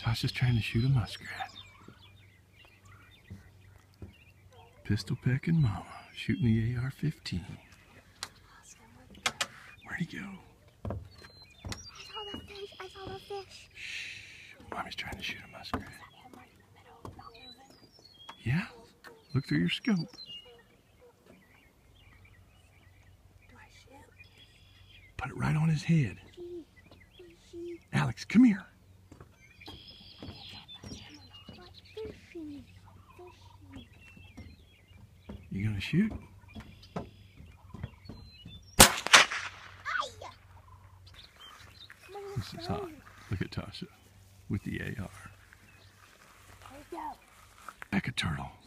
Tasha's trying to shoot a muskrat. Pistol packing mama, shooting the AR-15. Where'd he go? I saw the fish. I saw the fish. Shh, mommy's trying to shoot a muskrat. Yeah, look through your scope. Do I shoot? Put it right on his head. Alex, come here. You gonna shoot? This is hot. Look at Tasha with the AR. Go. Becca turtle, look at her.